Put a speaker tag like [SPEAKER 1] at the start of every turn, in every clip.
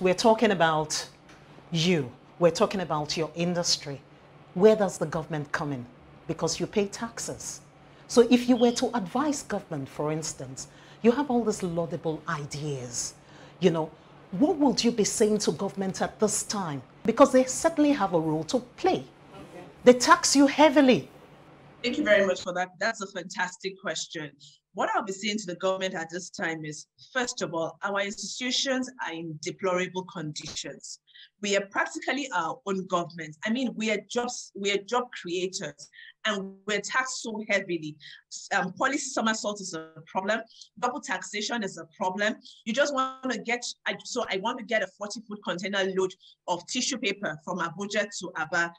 [SPEAKER 1] We're talking about you. We're talking about your industry. Where does the government come in? Because you pay taxes. So if you were to advise government, for instance, you have all these laudable ideas, you know, what would you be saying to government at this time? Because they certainly have a role to play. Okay. They tax you heavily.
[SPEAKER 2] Thank you very much for that. That's a fantastic question. What I'll be saying to the government at this time is, first of all, our institutions are in deplorable conditions. We are practically our own government. I mean, we are jobs, we are job creators, and we're taxed so heavily. Um, policy somersault is a problem. Double taxation is a problem. You just want to get, I, so I want to get a 40 foot container load of tissue paper from Abuja to Aba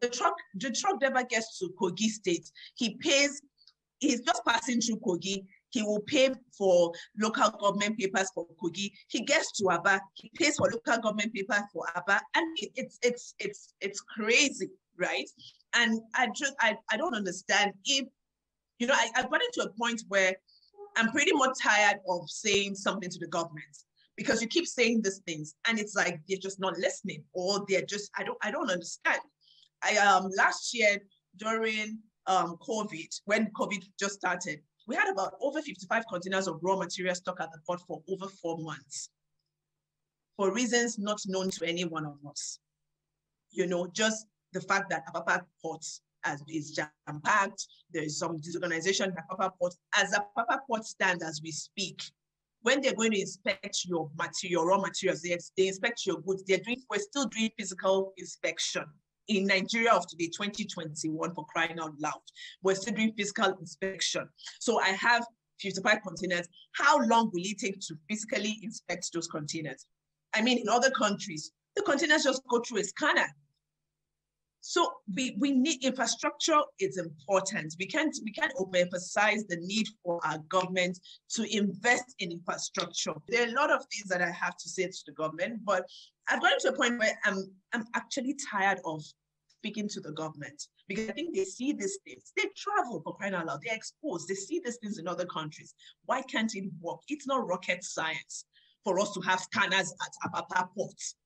[SPEAKER 2] the truck the truck driver gets to Kogi State, he pays, he's just passing through Kogi. He will pay for local government papers for Kogi. He gets to Aba, he pays for local government papers for Aba, and it's it's it's it's crazy, right? And I just I, I don't understand if you know I, I've gotten to a point where I'm pretty much tired of saying something to the government because you keep saying these things and it's like they're just not listening or they're just I don't I don't understand. I um last year during um COVID, when COVID just started, we had about over 55 containers of raw material stock at the port for over four months for reasons not known to any one of us. You know, just the fact that Apapa Port is jam-packed, there is some disorganization at Apapa Port. As Apapa Port stands as we speak, when they're going to inspect your material, raw materials, they, they inspect your goods, they're doing, we're still doing physical inspection in Nigeria of today, 2021, for crying out loud. We're still doing physical inspection. So I have 55 containers. How long will it take to physically inspect those containers? I mean, in other countries, the containers just go through a scanner. So we, we need infrastructure is important. We can't we can't overemphasize the need for our government to invest in infrastructure. There are a lot of things that I have to say to the government, but I've gotten to a point where I'm I'm actually tired of speaking to the government because I think they see these things. They travel for crying out loud. They're exposed. They see these things in other countries. Why can't it work? It's not rocket science for us to have scanners at Apapa ports.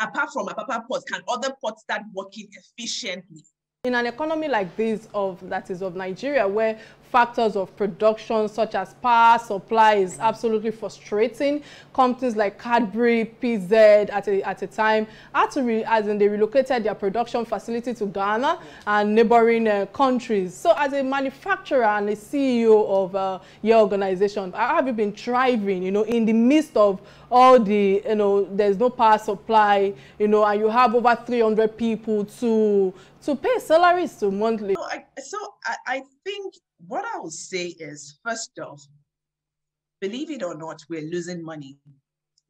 [SPEAKER 2] Apart from Apapa ports, can other ports start working efficiently?
[SPEAKER 3] In an economy like this of that is of Nigeria, where factors of production such as power supply is absolutely frustrating. Companies like Cadbury, PZ at a, at a time had to, re, as in they relocated their production facility to Ghana and neighboring uh, countries. So as a manufacturer and a CEO of uh, your organization, have you been thriving, you know, in the midst of all the, you know, there's no power supply, you know, and you have over 300 people to to pay salaries to monthly.
[SPEAKER 2] So I, so I, I think what I will say is, first off, believe it or not, we're losing money.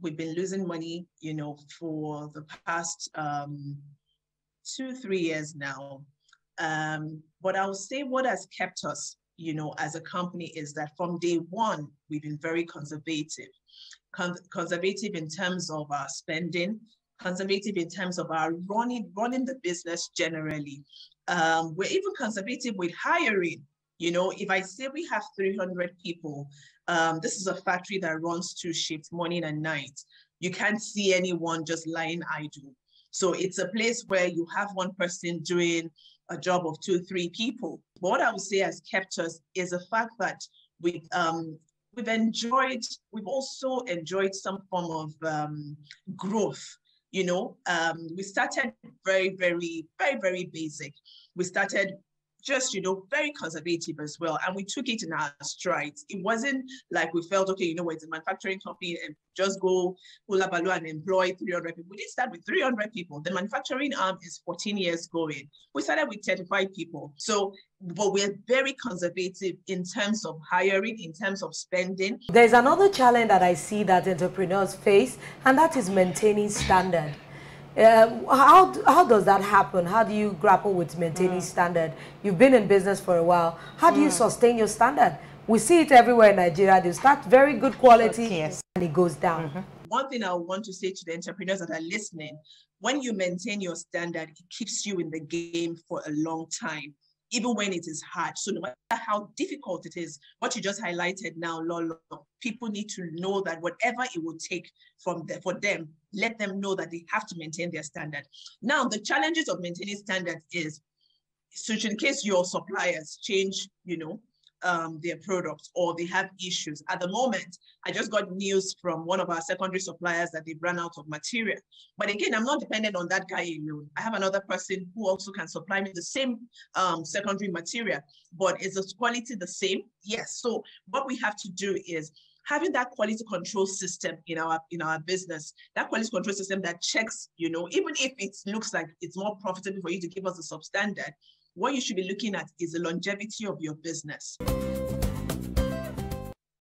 [SPEAKER 2] We've been losing money, you know, for the past um, two, three years now. Um, but I will say what has kept us, you know, as a company is that from day one, we've been very conservative. Con conservative in terms of our spending, conservative in terms of our running, running the business generally. Um, we're even conservative with hiring. You know, if I say we have 300 people, um, this is a factory that runs two shifts, morning and night. You can't see anyone just lying idle. So it's a place where you have one person doing a job of two, three people. What I would say has kept us is the fact that we um, we've enjoyed, we've also enjoyed some form of um, growth. You know, um, we started very, very, very, very basic. We started just, you know, very conservative as well. And we took it in our strides. It wasn't like we felt, okay, you know, it's a manufacturing company and just go hula baloo and employ 300 people. We didn't start with 300 people. The manufacturing arm is 14 years going. We started with 35 people. So, but we're very conservative in terms of hiring, in terms of spending.
[SPEAKER 4] There's another challenge that I see that entrepreneurs face, and that is maintaining standard. Um, how, how does that happen? How do you grapple with maintaining mm. standard? You've been in business for a while. How do mm. you sustain your standard? We see it everywhere in Nigeria. They start very good quality yes. and it goes down. Mm -hmm.
[SPEAKER 2] One thing I want to say to the entrepreneurs that are listening, when you maintain your standard, it keeps you in the game for a long time. Even when it is hard. So no matter how difficult it is, what you just highlighted now, Lolo, people need to know that whatever it will take from the, for them, let them know that they have to maintain their standard. Now, the challenges of maintaining standards is, so in case your suppliers change, you know, um, their products or they have issues. At the moment, I just got news from one of our secondary suppliers that they've run out of material. But again, I'm not dependent on that guy alone. I have another person who also can supply me the same um, secondary material, but is the quality the same? Yes. So what we have to do is having that quality control system in our in our business, that quality control system that checks, you know, even if it looks like it's more profitable for you to give us a substandard, what you should be looking at is the longevity of your business.